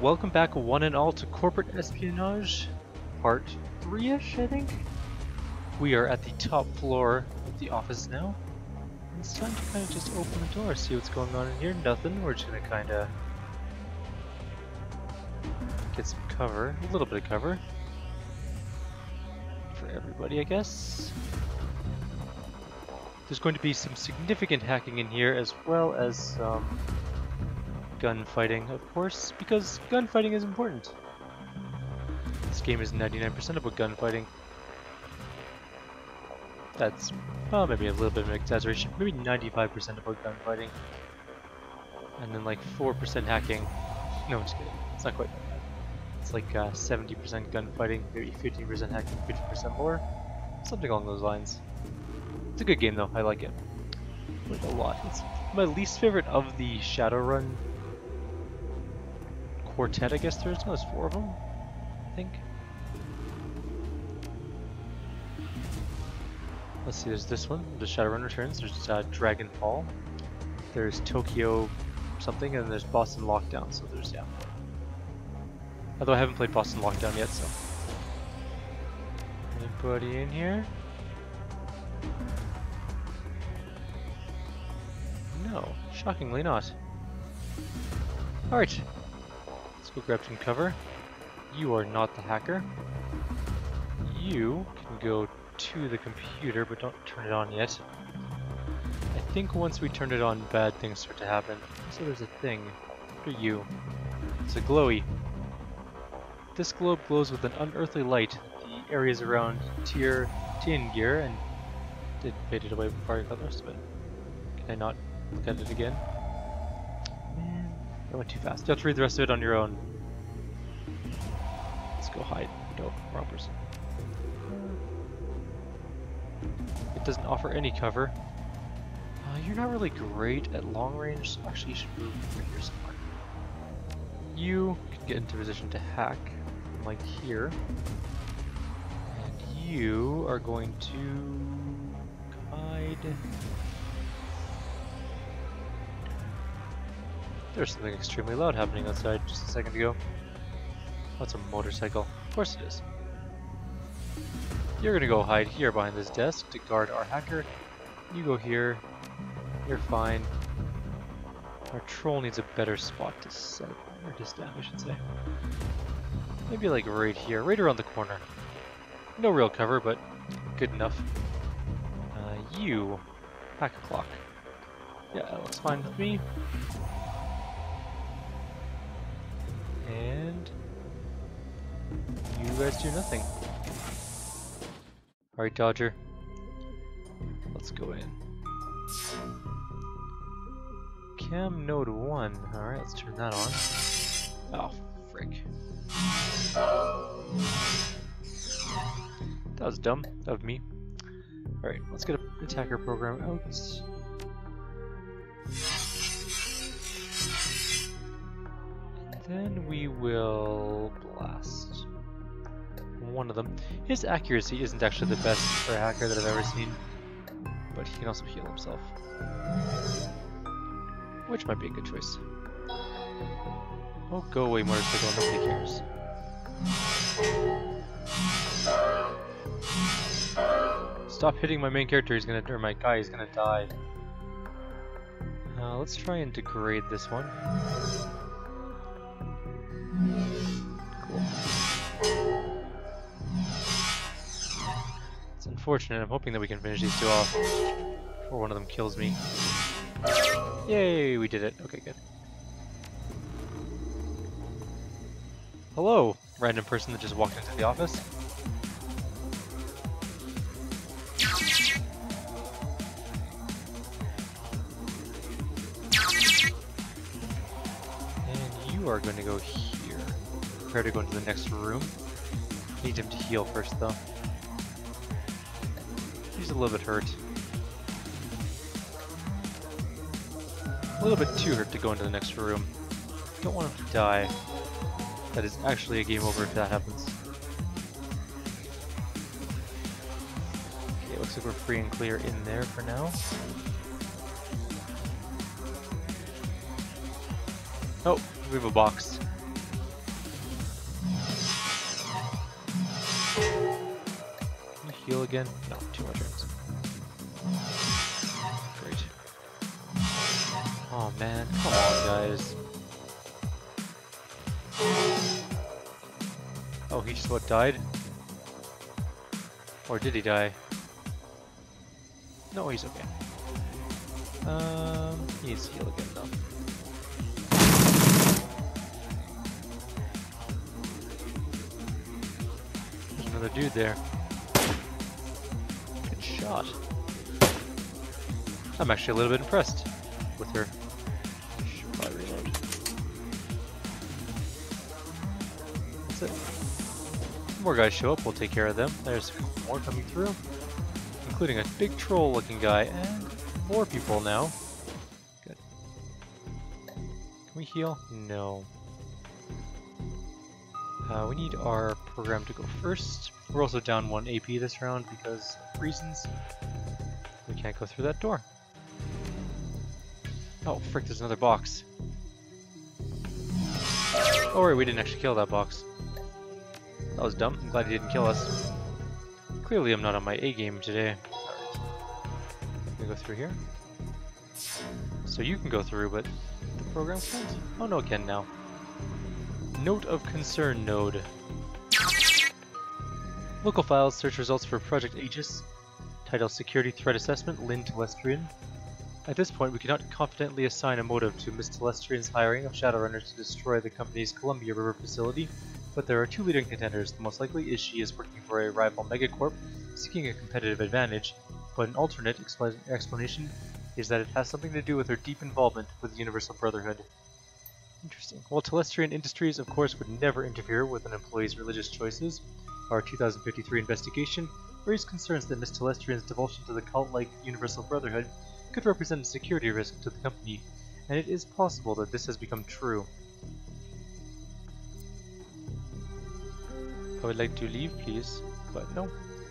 welcome back one and all to Corporate Espionage, part 3-ish, I think? We are at the top floor of the office now. It's time to kind of just open the door, see what's going on in here. Nothing, we're just gonna kind of get some cover, a little bit of cover. For everybody, I guess. There's going to be some significant hacking in here as well as some gunfighting, of course, because gunfighting is important. This game is 99% about gunfighting. That's, well, maybe a little bit of an exaggeration, maybe 95% about gunfighting. And then like 4% hacking. No, I'm just kidding. It's not quite. It's like 70% uh, gunfighting, maybe 15% hacking, 50% lore. Something along those lines. It's a good game though, I like it. Like a lot. It's my least favorite of the Shadowrun quartet, I guess there's. No, there's four of them, I think. Let's see, there's this one, the Shadowrun Returns, there's uh, Dragonfall, there's Tokyo something, and there's Boston Lockdown, so there's, yeah. Although I haven't played Boston Lockdown yet, so. Anybody in here? No, shockingly not. Alright, go grab some cover. You are not the hacker. You can go to the computer, but don't turn it on yet. I think once we turn it on, bad things start to happen. So there's a thing. What are you? It's a glowy. This globe glows with an unearthly light. The areas around Tier Tin Gear and it faded away before I got the rest of it. Can I not look at it again? I went too fast. You have to read the rest of it on your own. Let's go hide. No, wrong person. It doesn't offer any cover. Uh, you're not really great at long range, so actually you should move over here somewhere. You can get into position to hack, like here. And you are going to hide. There's something extremely loud happening outside just a second ago. That's a motorcycle. Of course it is. You're gonna go hide here behind this desk to guard our hacker. You go here. You're fine. Our troll needs a better spot to set up, or to stand, I should say. Maybe like right here, right around the corner. No real cover, but good enough. Uh, you, hack a clock. Yeah, that looks fine with me. Guys do nothing. Alright, Dodger. Let's go in. Cam node 1. Alright, let's turn that on. Oh, frick. That was dumb of me. Alright, let's get an attacker program out. And then we will blast one of them. His accuracy isn't actually the best for a hacker that I've ever seen, but he can also heal himself. Which might be a good choice. Oh, go away, motorcycle, nobody cares. Stop hitting my main character, he's gonna, or my guy, he's gonna die. Uh, let's try and degrade this one. Unfortunate, I'm hoping that we can finish these two off before one of them kills me. Yay, we did it. Okay, good. Hello, random person that just walked into the office. And you are going to go here. Prepare to go into the next room. Need him to heal first, though. A little bit hurt. A little bit too hurt to go into the next room. Don't want him to die. That is actually a game over if that happens. Okay, looks like we're free and clear in there for now. Oh, we have a box. Again? No, two more turns. Great. Oh man, come on guys. Oh, he just what, died? Or did he die? No, he's okay. Um, he needs to heal again though. There's another dude there. I'm actually a little bit impressed with her. Should probably reload. That's it. More guys show up, we'll take care of them. There's more coming through, including a big troll looking guy and more people now. Good. Can we heal? No. Uh, we need our program to go first. We're also down one AP this round because of reasons. We can't go through that door. Oh, frick, there's another box. Oh wait, we didn't actually kill that box. That was dumb. I'm glad he didn't kill us. Clearly I'm not on my A game today. Alright. We go through here. So you can go through, but the program can't? Oh no, it can now. Note of concern node. Local files search results for Project Aegis. Title Security Threat Assessment, Lynn Telestrian. At this point, we cannot confidently assign a motive to Ms. Telestrian's hiring of Shadowrunners to destroy the company's Columbia River facility, but there are two leading contenders. The most likely is she is working for a rival megacorp, seeking a competitive advantage, but an alternate expl explanation is that it has something to do with her deep involvement with the Universal Brotherhood. Interesting. While Telestrian Industries, of course, would never interfere with an employee's religious choices, our 2053 investigation raised concerns that Ms. Telestrian's devotion to the cult-like Universal Brotherhood could represent a security risk to the company, and it is possible that this has become true. I would like to leave, please, but no.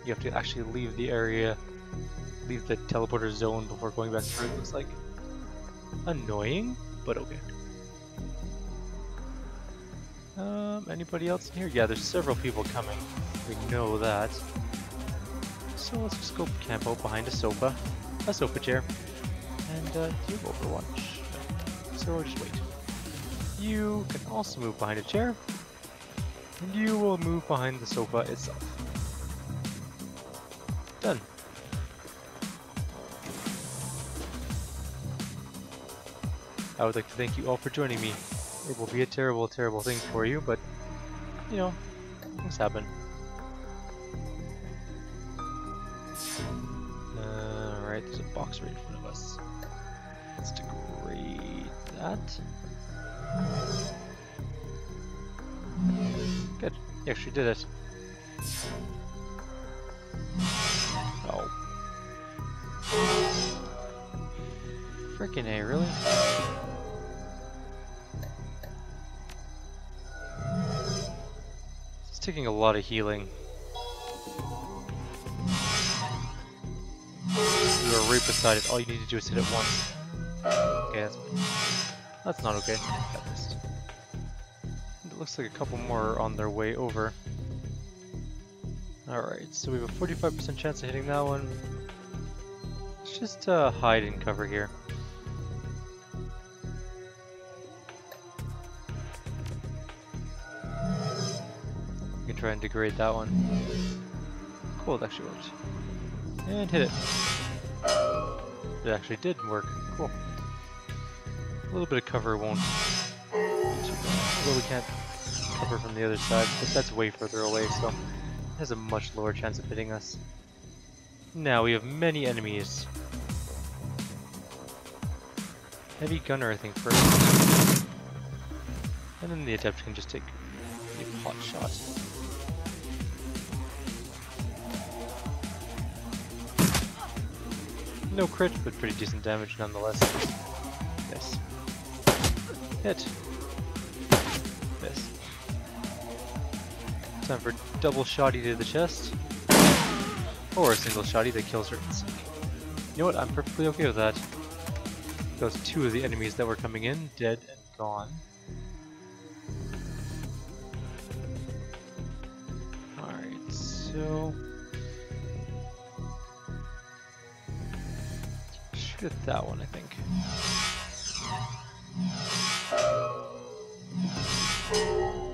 You have to actually leave the area, leave the teleporter zone before going back through, it looks like. Annoying, but okay. Um, anybody else in here? Yeah, there's several people coming. We know that. So let's just go camp out behind a sofa. A sofa chair. And, uh, you Overwatch? So just wait. You can also move behind a chair. And you will move behind the sofa itself. Done. I would like to thank you all for joining me. It will be a terrible, terrible thing for you, but, you know, things happen. Box right in front of us. Let's degrade that. Good. You actually did it. Oh. Freaking A, really? It's taking a lot of healing. Are right beside it. All you need to do is hit it once. Okay, that's that's not okay. It looks like a couple more are on their way over. Alright, so we have a 45% chance of hitting that one. Let's just uh, hide and cover here. We can try and degrade that one. Cool, it actually worked. And hit it. It actually did work. Cool. A little bit of cover won't Although we can't cover from the other side, but that's way further away, so it has a much lower chance of hitting us. Now we have many enemies. Heavy gunner, I think, first. And then the adept can just take a hot shot. No crit, but pretty decent damage nonetheless. Yes. Hit. This. Time for double shotty to the chest. Or a single shotty that kills her. You know what, I'm perfectly okay with that. Those two of the enemies that were coming in, dead and gone. Alright, so... get that one, I think.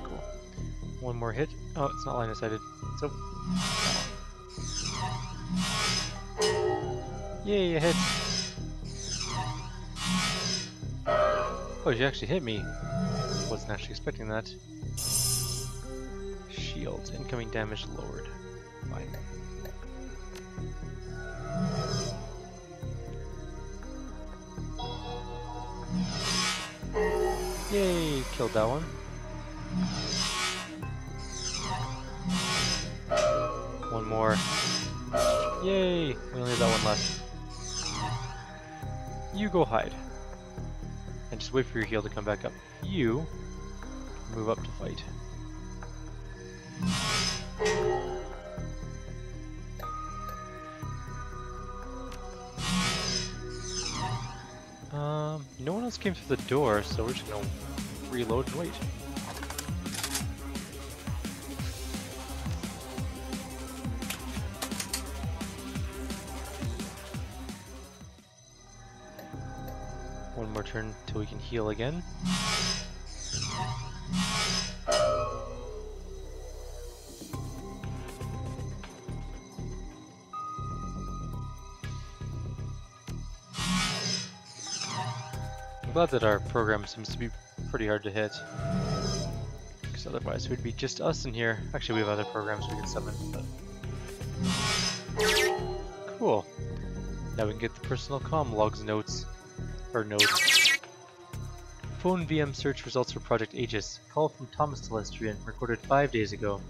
Cool. One more hit. Oh, it's not line of sighted. So. Yay, a hit! Oh, she actually hit me. Wasn't actually expecting that. Shield. Incoming damage lowered. Fine. Yay, killed that one. One more. Yay, we only have that one left. You go hide. And just wait for your heal to come back up. You move up to fight. Came through the door, so we're just gonna reload and wait. One more turn till we can heal again. Glad that our program seems to be pretty hard to hit. Because otherwise it would be just us in here. Actually, we have other programs we can summon, but... Cool. Now we can get the personal comm logs notes. Or notes. Phone VM search results for Project Aegis. Call from Thomas Telestrian, recorded five days ago.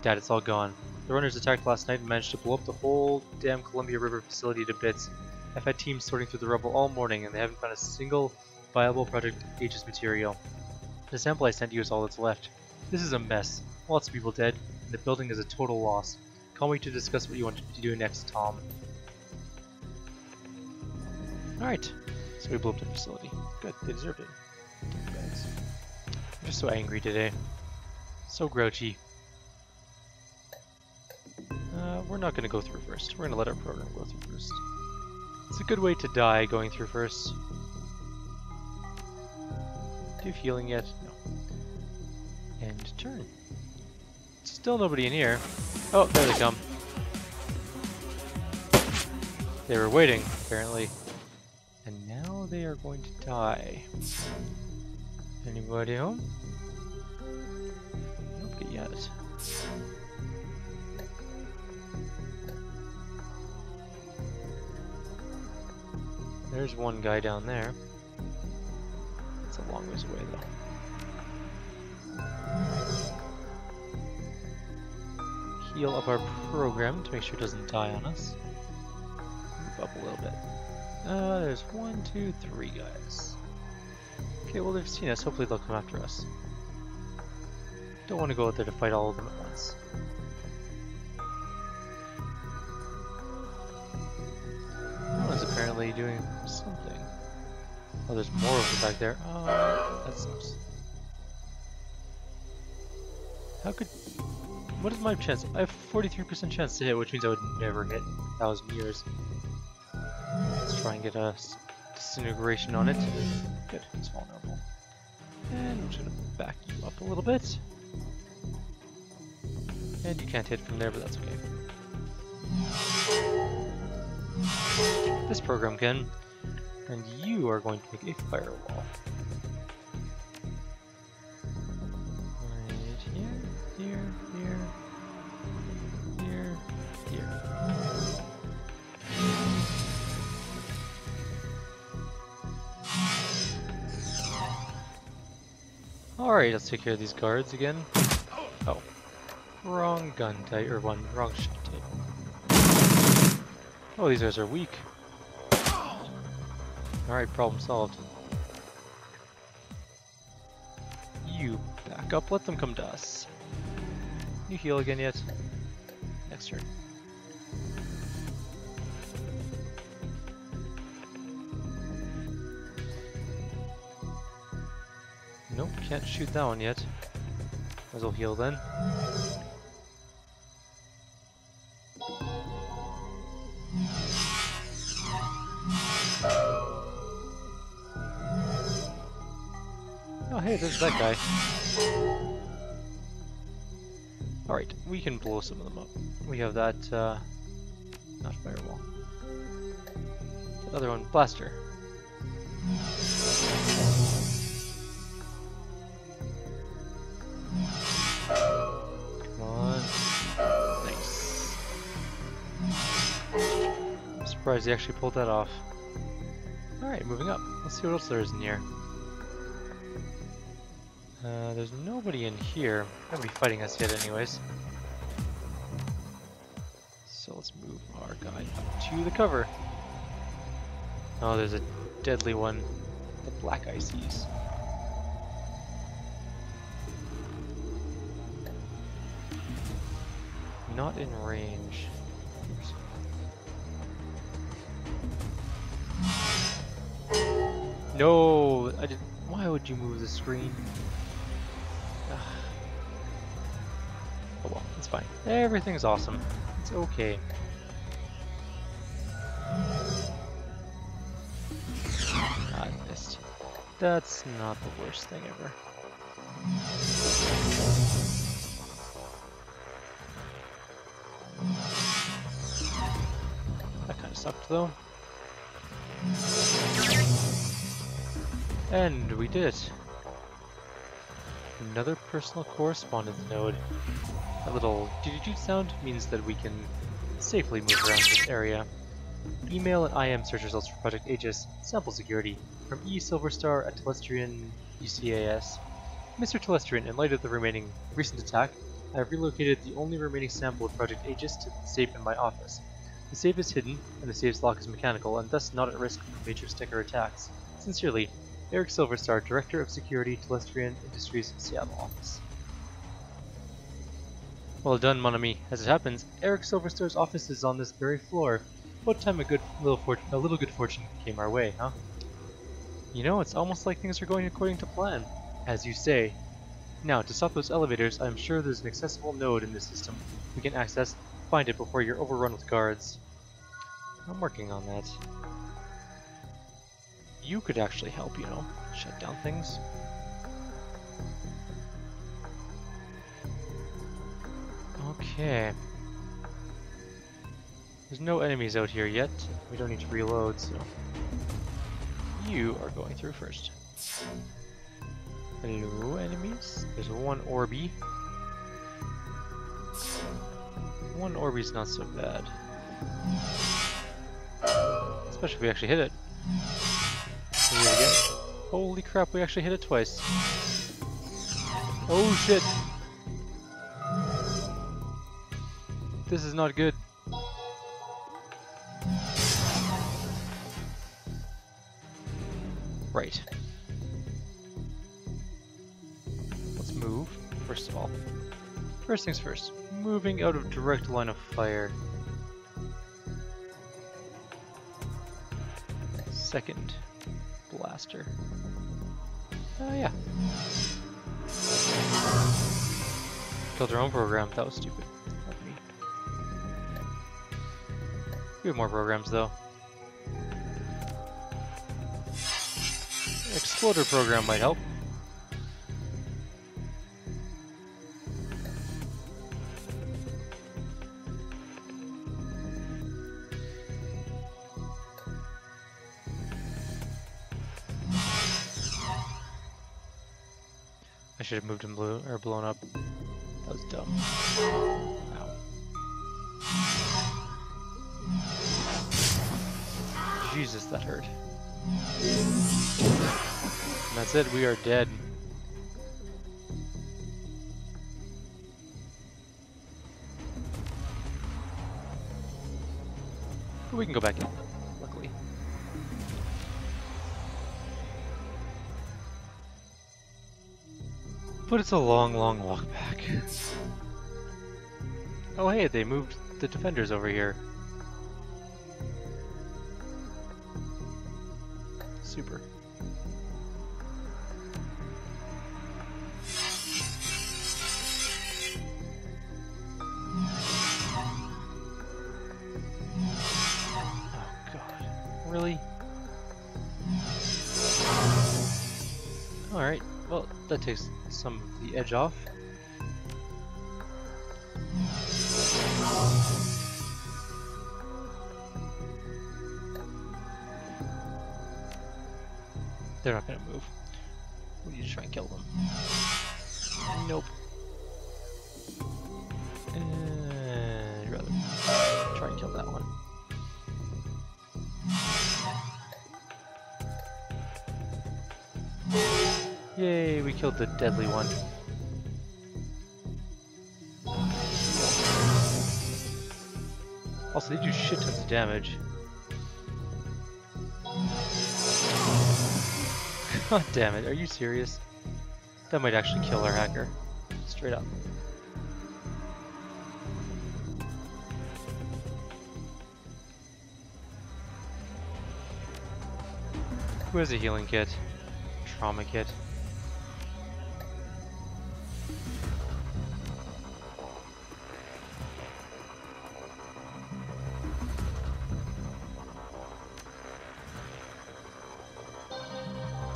Dad, it's all gone. The runners attacked last night and managed to blow up the whole damn Columbia River facility to bits. I've had teams sorting through the rubble all morning and they haven't found a single viable Project Aegis material. The sample I sent you is all that's left. This is a mess. Lots of people dead, and the building is a total loss. Call me to discuss what you want to do next, Tom. Alright, so we blew up the facility. Good, they deserved it. Guys. I'm just so angry today. So grouchy. Uh, we're not going to go through first. We're going to let our program go through first. It's a good way to die going through first. Do you healing yet? No. And turn. Still nobody in here. Oh, there they come. They were waiting, apparently. And now they are going to die. Anybody home? Nobody yet. There's one guy down there. It's a long ways away though. Heal up our program to make sure it doesn't die on us. Move up a little bit. Uh, there's one, two, three guys. Okay, well they've seen us. Hopefully they'll come after us. Don't want to go out there to fight all of them at once. Apparently doing something. Oh, there's more of them back there. Oh, that sucks. How could... What is my chance? I have 43% chance to hit, which means I would never hit a thousand years. Let's try and get a disintegration on it. Good, it's vulnerable. And I'm just gonna back you up a little bit. And you can't hit from there, but that's okay. This program can. And you are going to make a firewall. Right here, here, here, here, here. Alright, let's take care of these guards again. Oh. Wrong gun type, or one, wrong shot type. Oh, these guys are weak. Alright, problem solved. You back up, let them come to us. You heal again yet? Next turn. Nope, can't shoot that one yet. Might as well heal then. That guy. Alright, we can blow some of them up. We have that, uh, not firewall. The other one, blaster. Come on. Nice. I'm surprised he actually pulled that off. Alright, moving up. Let's see what else there is in here. Uh, there's nobody in here. Nobody fighting us yet anyways. So let's move our guy up to the cover. Oh, there's a deadly one. The black ices. Not in range. No, I didn't. Why would you move the screen? Everything's awesome. It's okay. I missed. That's not the worst thing ever. That kind of sucked though. And we did it. Another personal correspondence node. That little doo sound means that we can safely move around this area. Email and IM search results for Project Aegis sample security from E Silverstar at Telestrian UCAS. Mr. Telestrian, in light of the remaining recent attack, I have relocated the only remaining sample of Project Aegis to the safe in my office. The safe is hidden, and the safe's lock is mechanical, and thus not at risk from major sticker attacks. Sincerely, Eric Silverstar, Director of Security, Telestrian Industries, Seattle office. Well done, mon ami. As it happens, Eric Silverstar's office is on this very floor. What time a good little fortune, a little good fortune came our way, huh? You know, it's almost like things are going according to plan. As you say. Now, to stop those elevators, I'm sure there's an accessible node in the system we can access. Find it before you're overrun with guards. I'm working on that. You could actually help, you know, shut down things. Okay. There's no enemies out here yet. We don't need to reload, so... You are going through first. Hello, enemies. There's one Orby. One Orby's not so bad. Especially if we actually hit it. Holy crap, we actually hit it twice. Oh shit! This is not good. Right. Let's move, first of all. First things first, moving out of direct line of fire. Second, blaster. Oh uh, yeah. Killed our own program, that was stupid. We have more programs though. Exploder program might help. I should have moved him blue or blown up. That was dumb. Jesus, that hurt. And that's it, we are dead. We can go back in, luckily. But it's a long, long walk back. Oh hey, they moved the defenders over here. Super. Oh That takes some of the edge off. They're not gonna move. We need to try and kill them. Nope. And rather try and kill that one. Yay, we killed the deadly one. Also, they do shit tons of damage. God damn it, are you serious? That might actually kill our hacker. Straight up. Who has a healing kit? Trauma kit.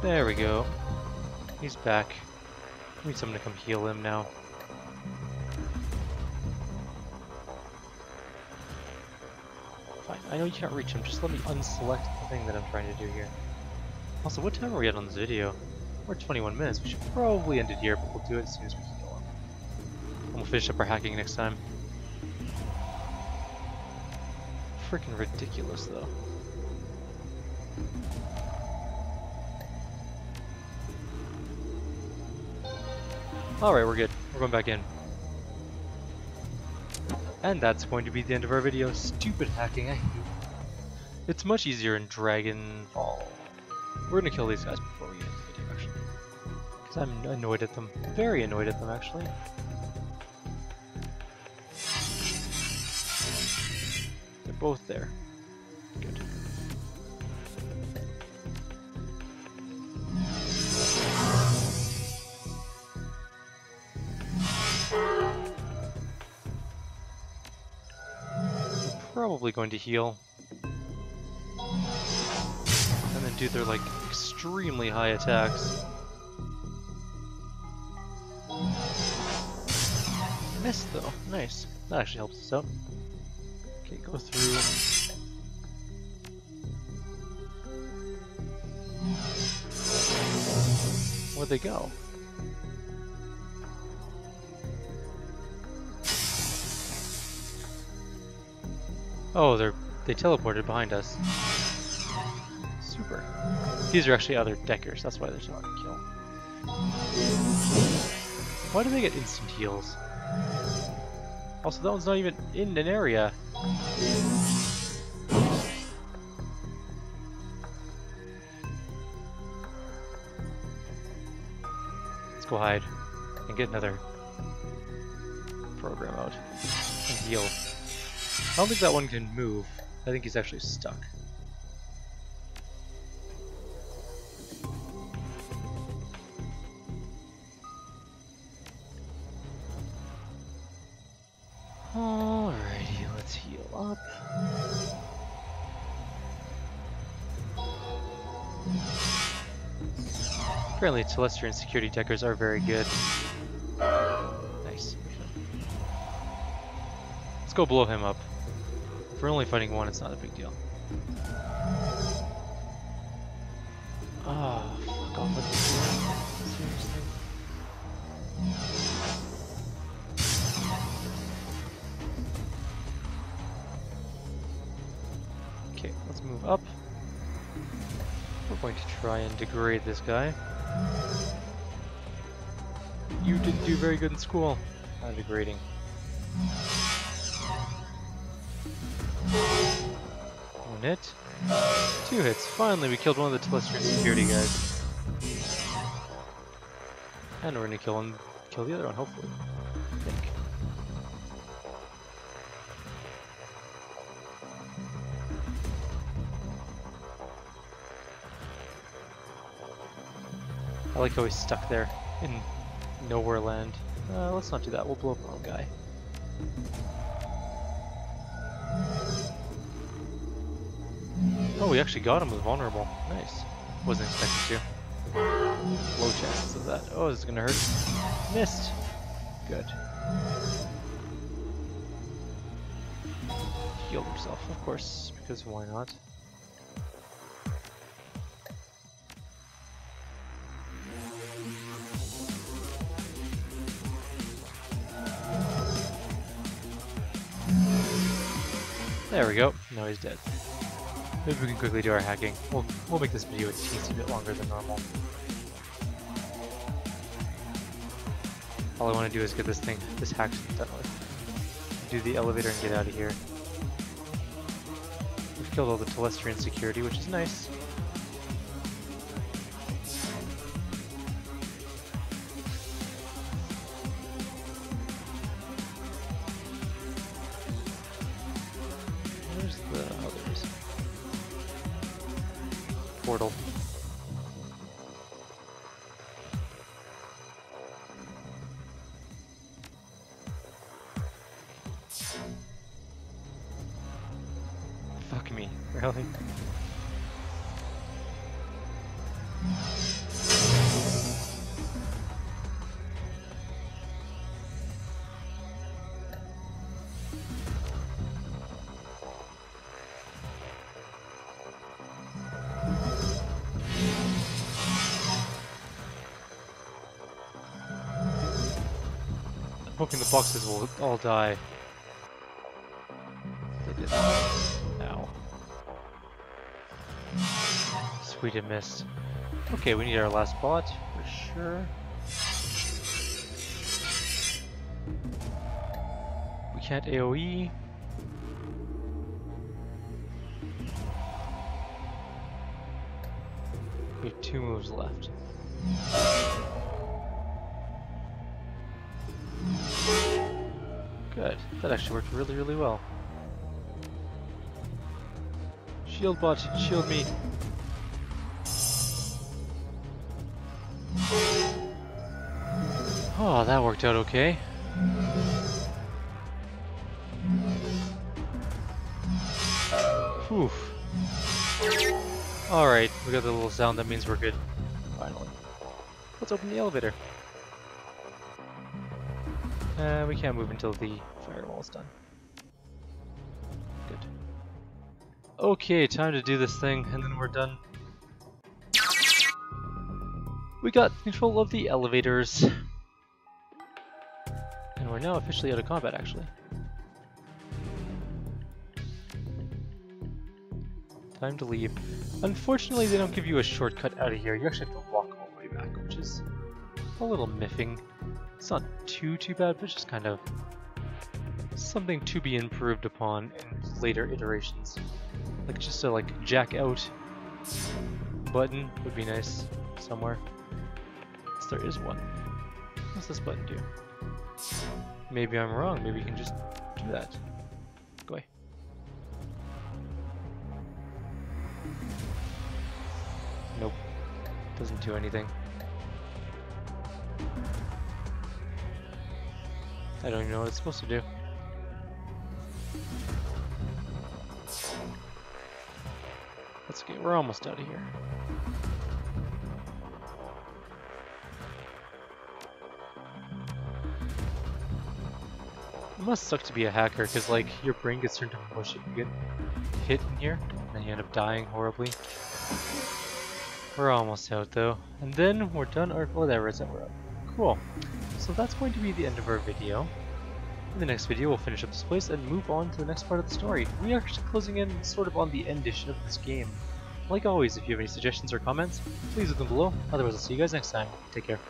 There we go. He's back. We need someone to come heal him now. Fine, I know you can't reach him, just let me unselect the thing that I'm trying to do here. Also, what time are we at on this video? We're 21 minutes, we should probably end it here, but we'll do it as soon as we can him. And we'll finish up our hacking next time. Freaking ridiculous, though. Alright, we're good. We're going back in. And that's going to be the end of our video. Stupid hacking, I hate it. It's much easier in Dragonfall. We're gonna kill these guys before we end the video, actually. Because I'm annoyed at them. Very annoyed at them, actually. They're both there. Good. Probably going to heal. And then do their like extremely high attacks. Missed though, nice. That actually helps us out. Okay, go through. Where'd they go? Oh, they're they teleported behind us. Super. These are actually other deckers, that's why they're so hard to kill. Why do they get instant heals? Also, that one's not even in an area. Let's go hide and get another program out and heal. I don't think that one can move. I think he's actually stuck. Alrighty, let's heal up. Apparently Telestrian security deckers are very good. Nice. Let's go blow him up. If we're only fighting one, it's not a big deal. Ah, oh, fuck off with this. Okay, let's move up. We're going to try and degrade this guy. You didn't do very good in school. Not degrading. One hit. Two hits. Finally, we killed one of the Telestrian security guys. And we're gonna kill him, kill the other one, hopefully. I think. I like how he's stuck there in nowhere land. Uh, let's not do that. We'll blow up our own guy. Oh, we actually got him with vulnerable. Nice. Wasn't expecting to. low chances of that. Oh, this is gonna hurt. Missed. Good. Healed himself, of course, because why not? There we go. No, he's dead. Maybe we can quickly do our hacking. We'll, we'll make this video a teensy bit longer than normal. All I want to do is get this thing, this hack done with. Do the elevator and get out of here. We've killed all the Telestrian security, which is nice. Hoping the boxes will all die. They did. Sweet, it missed. Okay, we need our last bot for sure. We can't AoE. We have two moves left. That actually worked really, really well. Shield bot, shield me. Oh, that worked out okay. Whew. Alright, we got the little sound, that means we're good. Finally. Let's open the elevator. Uh, we can't move until the firewall's done. Good. Okay, time to do this thing, and then we're done. We got control of the elevators. And we're now officially out of combat, actually. Time to leave. Unfortunately, they don't give you a shortcut out of here. You actually have to walk all the way back, which is a little miffing. It's not too, too bad, but just kind of something to be improved upon in later iterations. Like just a like jack out button would be nice somewhere. Yes, there is one. What's this button do? Maybe I'm wrong. Maybe you can just do that. Go away. Nope. Doesn't do anything. I don't even know what it's supposed to do. Let's get, we're almost out of here. It must suck to be a hacker, because like, your brain gets turned to mush if you get hit in here, and you end up dying horribly. We're almost out though. And then we're done or whatever is that we're up. Cool. So that's going to be the end of our video. In the next video we'll finish up this place and move on to the next part of the story. We are actually closing in sort of on the endish of this game. Like always, if you have any suggestions or comments, please leave them below. Otherwise I'll see you guys next time. Take care.